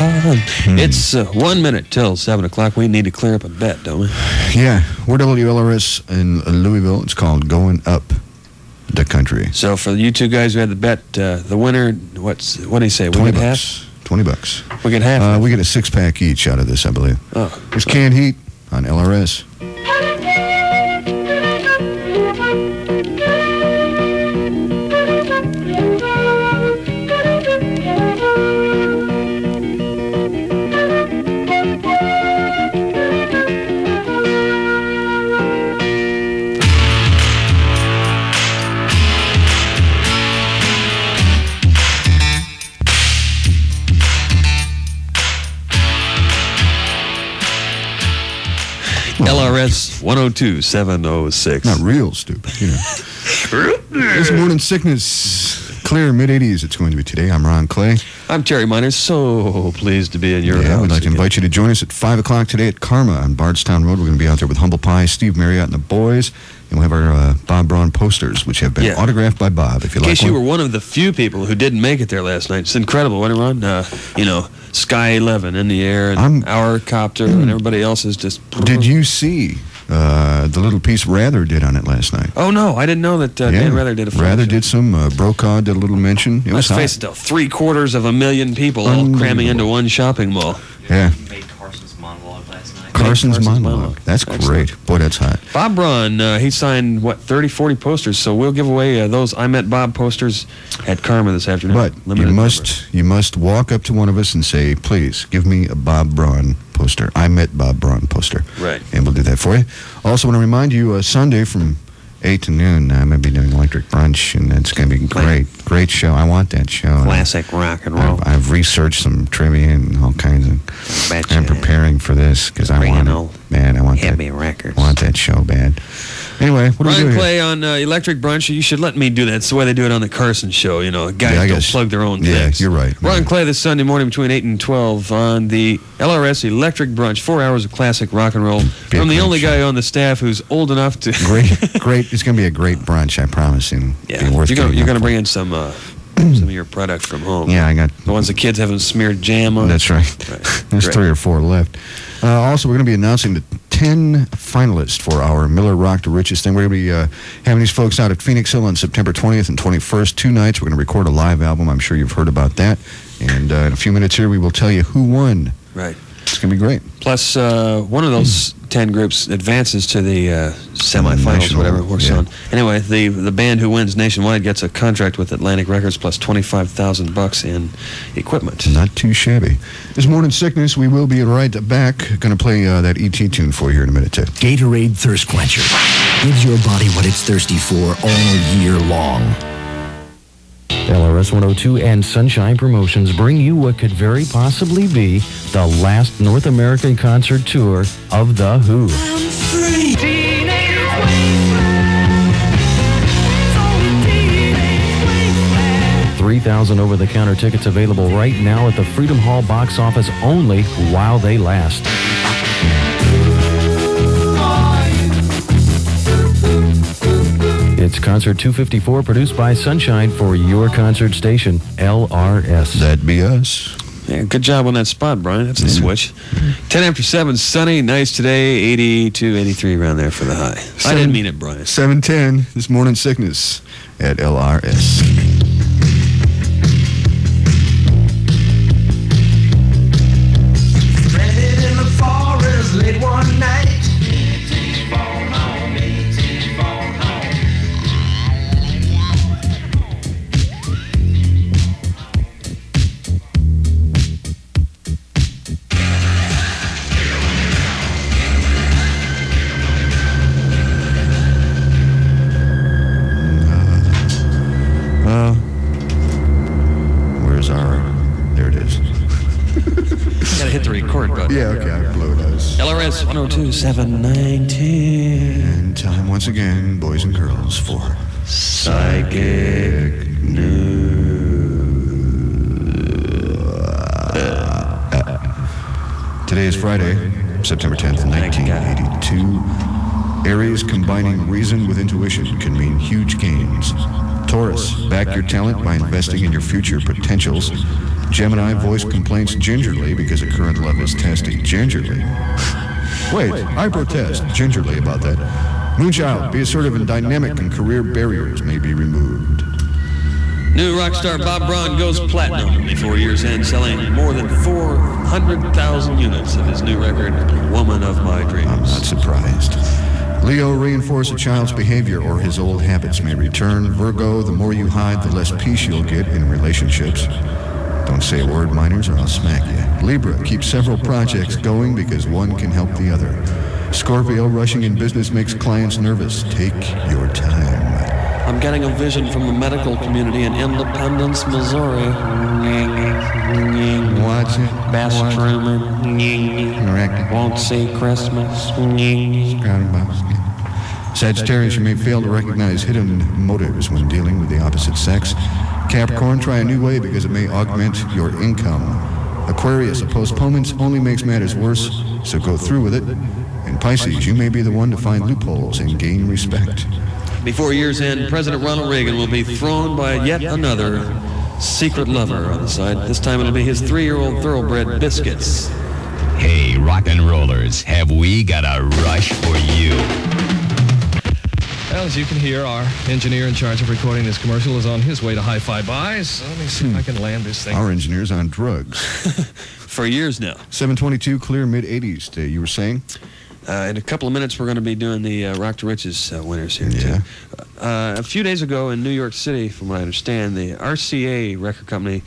It's uh, one minute till 7 o'clock. We need to clear up a bet, don't we? Yeah, we're WLRS in Louisville. It's called Going Up the Country. So for you two guys who had the bet, uh, the winner, what's what do you say? We 20 get bucks. 20 bucks. We get half? Uh, we get a six pack each out of this, I believe. oh. There's Canned Heat on LRS. LRS 102706. Not real stupid, you know. this morning sickness, clear mid 80s. It's going to be today. I'm Ron Clay. I'm Terry Meiners. So pleased to be in your yeah, house. we'd like to invite you to join us at 5 o'clock today at Karma on Bardstown Road. We're going to be out there with Humble Pie, Steve Marriott, and the boys. And we'll have our uh, Bob Braun posters, which have been Yeah. autographed by Bob. If you In like case you were one of the few people who didn't make it there last night, it's incredible, wasn't it, Ron? Uh, you know, Sky 11 in the air, and I'm- our copter, and everybody else is just. Did you see uh, the little piece Rather did on it last night? Oh no, I didn't know that uh, Dan Rather did a. Rather function. did some. Uh, Brokaw did a little mention. It Let's was face it, though, three quarters of a million people all cramming into one shopping mall. Yeah. Made Carson's monologue last night. Carson's, Carson's monologue. monologue. That's Excellent. great. Boy, that's hot. Bob Braun, uh, he signed what 30, 40 posters, so we'll give away uh, those I met Bob posters at Karma this afternoon. But you must you must walk up to one of us and say, "Please give me a Bob Braun poster." I met Bob Braun poster. Right. and we'll do that for you. Also, want to remind you, uh, Sunday from eight to noon, uh, I'm going to be doing Electric Brunch, and it's going to be great, great show. I want that show. Classic rock and roll. I've, I've researched some trivia and all kinds of. I'm preparing for this because I want it. Man, I want that. Heavy records. Want that show bad. Anyway, what do we do Ryan here? Clay on uh, Electric Brunch. You should let me do that. It's the way they do it on the Carson Show. You know, guys Yeah, don't guess- plug their own Yeah, things. you're right. Ron Right. Clay this Sunday morning between 8 and 12 on the LRS Electric Brunch. Four hours of classic rock and roll Be from the only show. guy on the staff who's old enough to. Great, great. It's going to be a great brunch. I promise. And Yeah, be worth you're you're gonna bring in some uh, some of your product from home. Yeah, I got. the ones the kids haven't smeared jam on. That's right. Right. There's Great. three or four left. Uh, also, we're going to be announcing the 10 finalists for our Miller Rock to Riches thing. We're going to be uh, having these folks out at Phoenix Hill on September 20th and 21st, two nights. We're going to record a live album. I'm sure you've heard about that. And uh, in a few minutes here, we will tell you who won. Right. It's going to be great. Plus, uh, one of those ten groups advances to the uh, semifinals, National, whatever it works yeah. on. Anyway, the the band who wins nationwide gets a contract with Atlantic Records plus twenty five thousand bucks in equipment. Not too shabby. This morning sickness, we will be right back. Going to play uh, that ET tune for you here in a minute, too. Gatorade Thirst Quencher gives your body what it's thirsty for all year long. LRS 102 and Sunshine Promotions bring you what could very possibly be the last North American concert tour of The Who. 3,000 over the counter tickets available right now at the Freedom Hall box office only while they last. It's Concert 254 produced by Sunshine for your concert station, LRS. That'd be us. Yeah, good job on that spot, Brian. That's a switch. Ten after seven, sunny, nice today. 82, 83 around there for the high. I didn't mean it, Brian. 710, this morning sickness at LRS. One night. And time once again, boys and girls, for Psychic News. Today is Friday, September 10th, 1982. Aries combining reason with intuition can mean huge gains. Taurus, back your talent by investing in your future potentials. Gemini, voice complaints gingerly because a current love is testing gingerly. Wait, I protest gingerly about that. Moonchild, be assertive and dynamic, and career barriers may be removed. New rock star Bob Braun goes platinum before year's end, selling more than 400,000 units of his new record, Woman of My Dreams. I'm not surprised. Leo, reinforce a child's behavior or his old habits may return. Virgo, the more you hide, the less peace you'll get in relationships. Don't say a word, Meiners, or I'll smack you. Libra, keep several projects going because one can help the other. Scorpio, rushing in business makes clients nervous. Take your time. I'm getting a vision from the medical community in Independence, Missouri. Watch it. Best Watch it. Won't see Christmas. Sagittarius, you may fail to recognize hidden motives when dealing with the opposite sex. Capricorn, try a new way because it may augment your income. Aquarius, a postponement only makes matters worse, so go through with it. And Pisces, you may be the one to find loopholes and gain respect. Before year's end, President Ronald Reagan will be thrown by yet another secret lover on the side. This time it'll be his three-year-old thoroughbred Biscuits. Hey, rock and rollers, have we got a rush for you? Well, as you can hear, our engineer in charge of recording this commercial is on his way to Hi-Fi Buys. So let me see if I can land this thing. Our engineer's on drugs. For years now. 722, clear mid 80s. Today, you were saying? Uh, in a couple of minutes, we're going to be doing the uh, Rock to Riches uh, winners here, Yeah. too. Uh, a few days ago in New York City, from what I understand, the RCA record company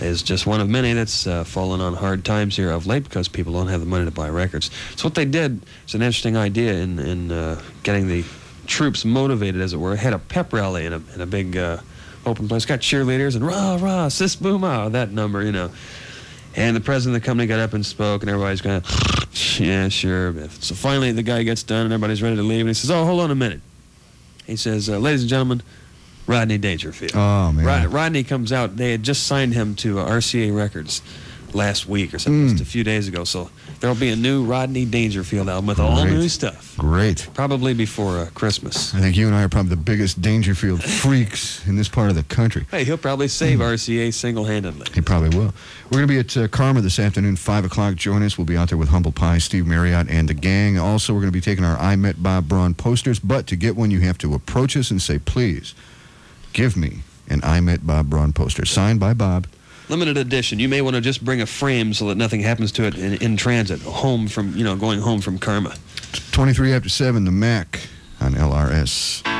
is just one of many that's uh, fallen on hard times here of late because people don't have the money to buy records. So what they did is an interesting idea in, in uh, getting the troops motivated, as it were. Had a pep rally in a, in a big uh, open place. Got cheerleaders and rah, rah, sis, boom, ah, that number, you know. And the president of the company got up and spoke, and everybody's going, yeah, sure. Biff." So finally, the guy gets done, and everybody's ready to leave, and he says, oh, hold on a minute. He says, uh, ladies and gentlemen, Rodney Dangerfield. Oh, man. Rod- Rodney comes out. They had just signed him to uh, RCA Records last week or something, Mm. just a few days ago. So there'll be a new Rodney Dangerfield album with all new stuff, Great. probably before uh, Christmas. I think you and I are probably the biggest Dangerfield freaks in this part of the country. Hey, he'll probably save RCA single-handedly. He probably will. We're going to be at uh, Karma this afternoon, 5 o'clock. Join us. We'll be out there with Humble Pie, Steve Marriott, and the gang. Also, we're going to be taking our I Met Bob Braun posters. But to get one, you have to approach us and say, please, give me an I Met Bob Braun poster. Signed by Bob. Limited edition. You may want to just bring a frame so that nothing happens to it in, in transit, home from, you know, going home from Karma. 23 after 7, the Mac on LRS.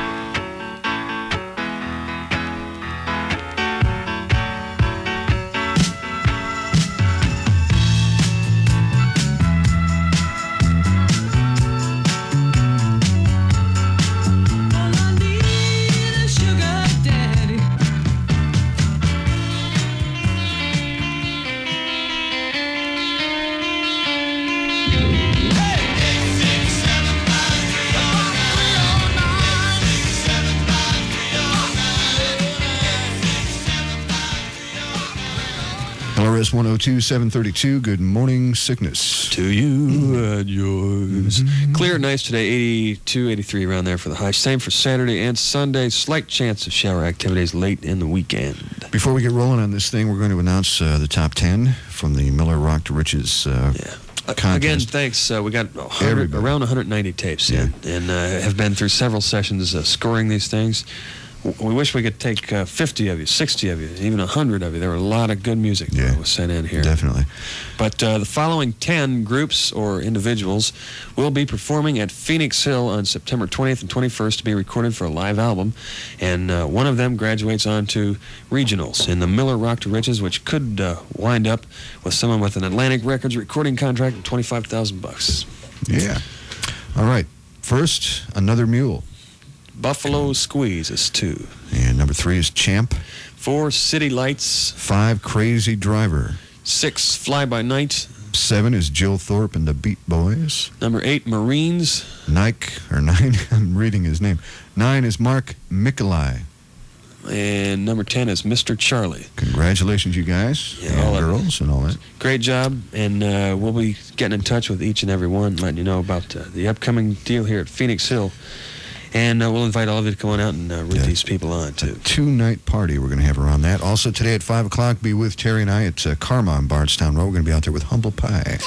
LRS 102 732. Good morning, sickness. To you and yours. Clear, and nice today, 82, 83 around there for the high. Same for Saturday and Sunday. Slight chance of shower activities late in the weekend. Before we get rolling on this thing, we're going to announce uh, the top 10 from the Miller Rock to Riches. Uh, Yeah. Contest. Again, thanks. Uh, we got 100, around 190 tapes Yeah. in, and uh, have been through several sessions uh, scoring these things. We wish we could take uh, 50 of you, 60 of you, even 100 of you. There were a lot of good music Yeah. that was sent in here. Definitely. But uh, the following 10 groups or individuals will be performing at Phoenix Hill on September 20th and 21st to be recorded for a live album. And uh, one of them graduates on to regionals in the Miller Rock to Riches, which could uh, wind up with someone with an Atlantic Records recording contract and 25000 bucks. Yeah. All right. First, another mule. Buffalo Squeeze is two. And number three is Champ. Four, City Lights. Five, Crazy Driver. Six, Fly By Night. Seven is Jill Thorpe and the Beat Boys. Number eight, Marines. Nike, or nine, I'm reading his name. Nine is Mark Mikolai. And number 10 is Mr. Charlie. Congratulations, you guys. Yeah, and all girls and all that. Great job, and uh, we'll be getting in touch with each and every one, letting you know about uh, the upcoming deal here at Phoenix Hill. And uh, we'll invite all of you to come on out and uh, root Yeah. these people on, too. Two night party we're going to have around that. Also, today at 5 o'clock, be with Terry and I at uh, Karma on Bardstown Road. We're going to be out there with Humble Pie.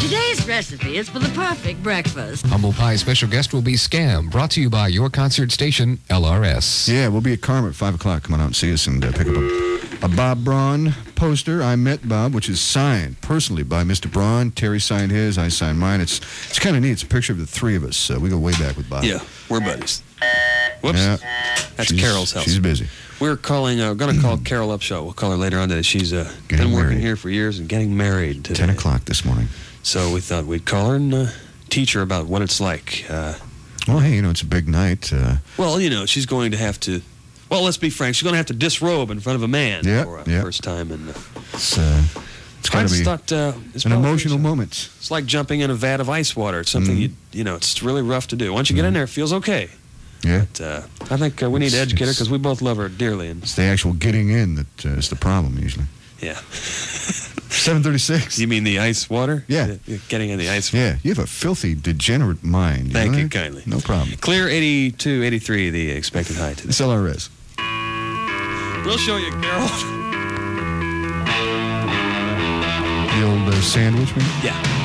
Today's recipe is for the perfect breakfast. Humble Pie special guest will be Scam, brought to you by your concert station, LRS. Yeah, we'll be at Karma at 5 o'clock. Come on out and see us and uh, pick up a, a Bob Braun poster. I met Bob, which is signed personally by Mr. Braun. Terry signed his, I signed mine. It's it's kind of neat. It's a picture of the three of us. Uh, we go way back with Bob. Yeah, we're buddies. Whoops. Yeah. That's She's- Carol's house. She's busy. We're calling, uh, going to call Carol Upshaw. We'll call her later on today. She's uh, Getting been working married. here for years and getting married today. 10 o'clock this morning. So we thought we'd call her and uh, teach her about what it's like. Uh, Well, hey, you know, it's a big night. Uh, well, you know, she's going to have to. Well, let's be frank. She's going to have to disrobe in front of a man Yeah, for the yeah. first time, and it's uh, it's got to be thought uh, it's an emotional moment. It's like jumping in a vat of ice water. It's something Mhm. you you know. It's really rough to do. Once you get in there, it feels okay. Yeah. But uh, I think uh, we need to educate her because we both love her dearly, and It's the actual getting in that uh, is the problem usually. yeah. 736. You mean the ice water? Yeah. You're getting in the ice. Water. Yeah, you have a filthy, degenerate mind. Thank know you kindly. No problem. Clear 82, 83, the expected high today. It's LRS. We'll show you, Carol. The old uh, sandwich, man. Yeah.